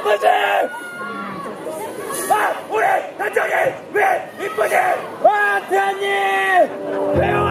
이쁘지? 아, 우리 단장이 왜 이쁘지? 아, 대한님! 배워!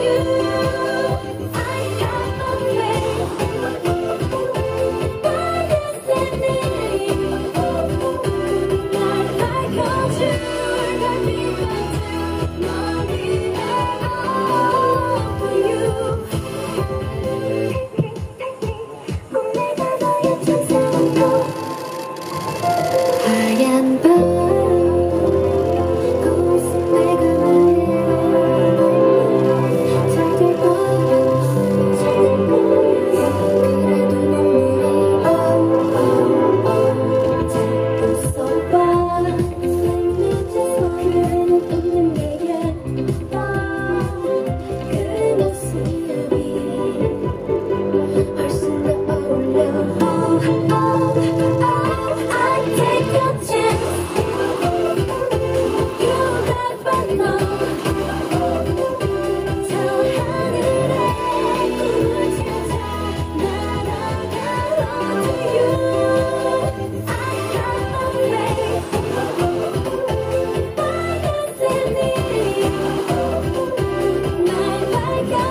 and bright.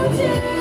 you.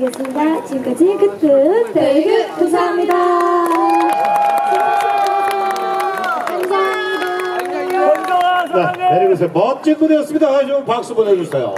부탁드리겠습니다. 지금까지 끝끝 대그 감사합니다. 감사합니다. 네, 내리고서 멋진 무대였습니다. 좀 박수 보내주세요.